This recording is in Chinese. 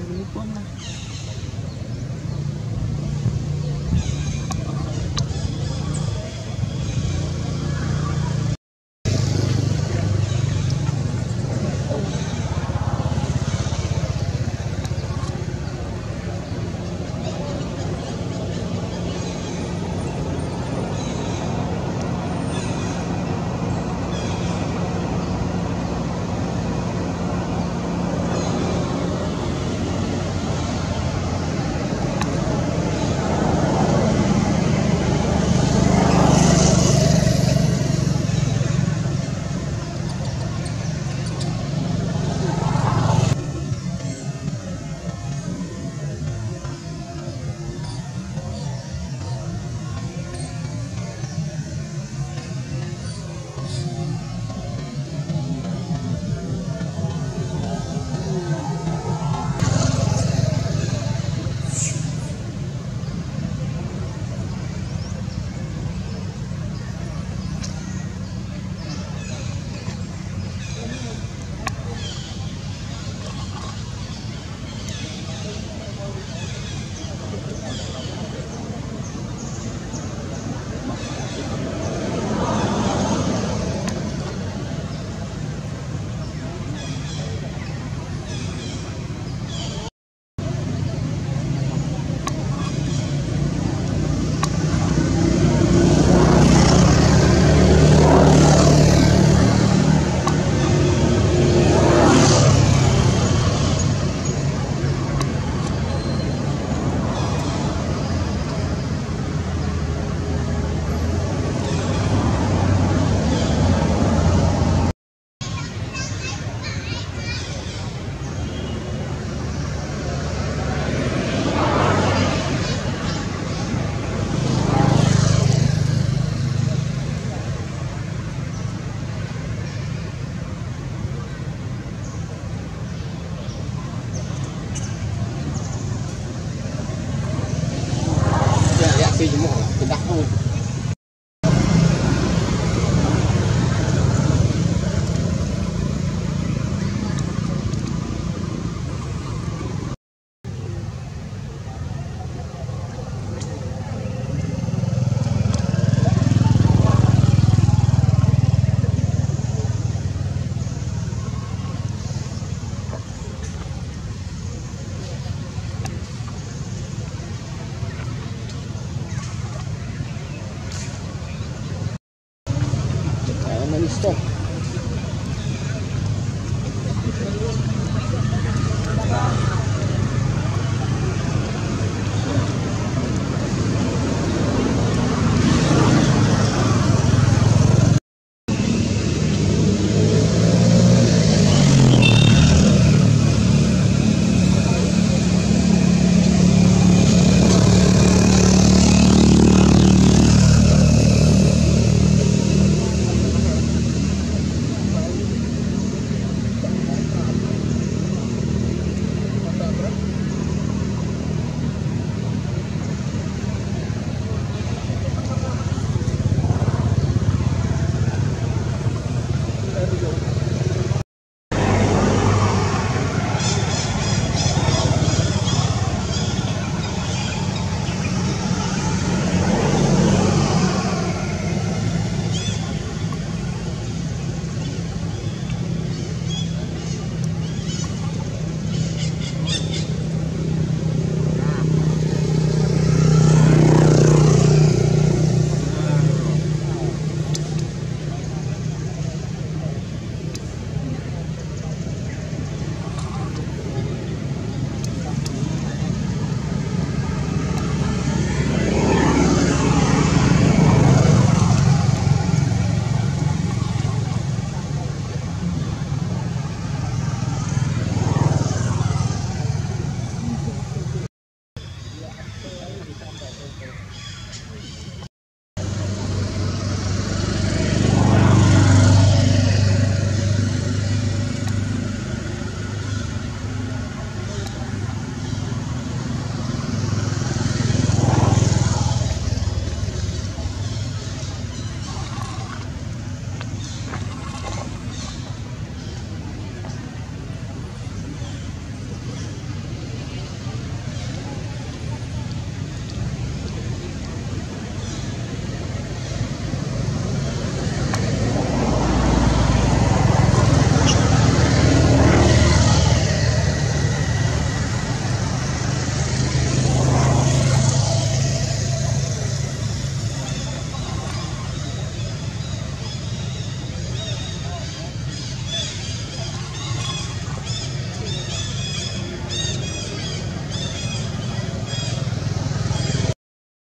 你离婚么好，